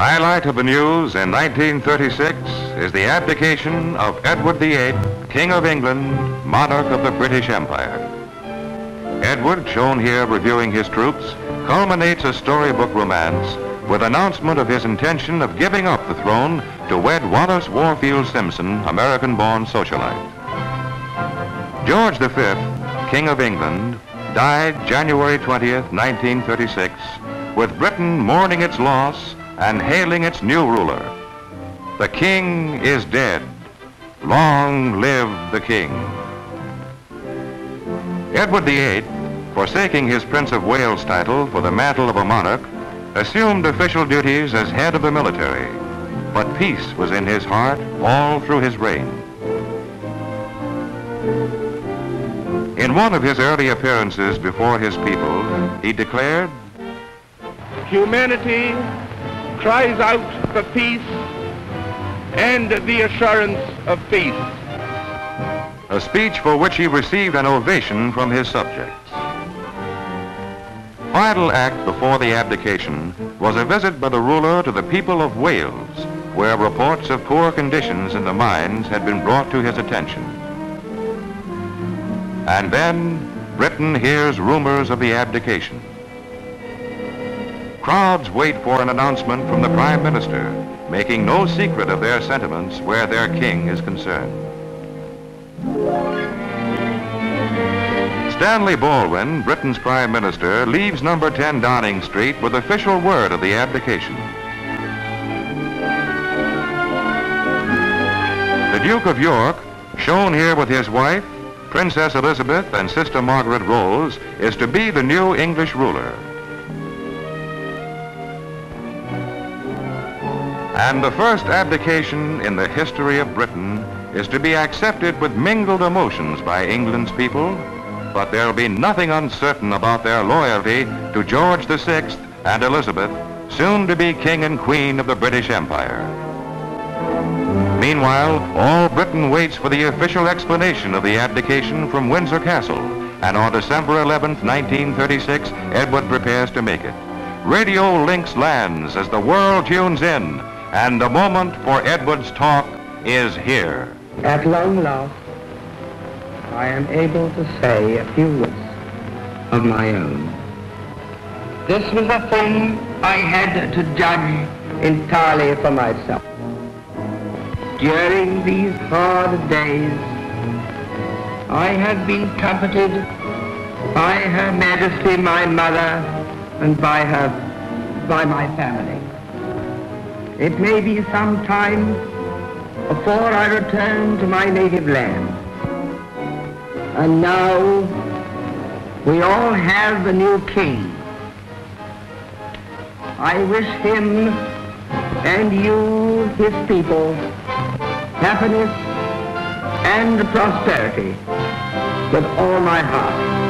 Highlight of the news in 1936 is the abdication of Edward VIII, King of England, monarch of the British Empire. Edward, shown here reviewing his troops, culminates a storybook romance with announcement of his intention of giving up the throne to wed Wallis Warfield Simpson, American-born socialite. George V, King of England, died January 20th, 1936, with Britain mourning its loss and hailing its new ruler. The king is dead. Long live the king. Edward VIII, forsaking his Prince of Wales title for the mantle of a monarch, assumed official duties as head of the military, but peace was in his heart all through his reign. In one of his early appearances before his people, he declared, Humanity cries out for peace and the assurance of peace. A speech for which he received an ovation from his subjects. Final act before the abdication was a visit by the ruler to the people of Wales, where reports of poor conditions in the mines had been brought to his attention. And then Britain hears rumors of the abdication. Crowds wait for an announcement from the Prime Minister, making no secret of their sentiments where their king is concerned. Stanley Baldwin, Britain's Prime Minister, leaves number 10 Downing Street with official word of the abdication. The Duke of York, shown here with his wife, Princess Elizabeth and Sister Margaret Rose, is to be the new English ruler. And the first abdication in the history of Britain is to be accepted with mingled emotions by England's people, but there'll be nothing uncertain about their loyalty to George VI and Elizabeth, soon to be King and Queen of the British Empire. Meanwhile, all Britain waits for the official explanation of the abdication from Windsor Castle, and on December 11, 1936, Edward prepares to make it. Radio Links lands as the world tunes in and the moment for Edward's talk is here. At long last, I am able to say a few words of my own. This was a thing I had to judge entirely for myself. During these hard days, I have been comforted by Her Majesty my mother and by her, by my family. It may be some time before I return to my native land. And now we all have a new king. I wish him and you, his people, happiness and prosperity with all my heart.